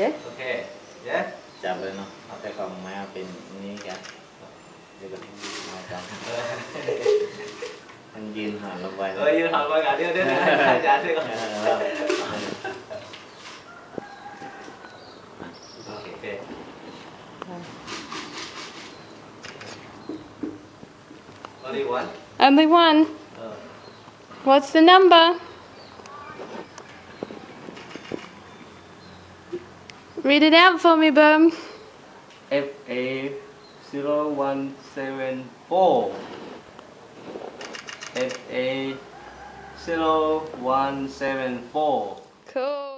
Yeah? โอเค yes จับเลยเนาะเอาแต่ของไม้เอาเป็นนี้กันเดี๋ยวก็มาจับมันยืนหันลงไป เออยืนหันไปกันเดี๋ยวเดี๋ยวเดี๋ยวให้อาจารย์ช่วยก่อน เออแล้ว โอเคโอเค only one Only one. เออ What's the number? Read it out for me, Boom. F A zero one seven four F A zero one seven four Cool.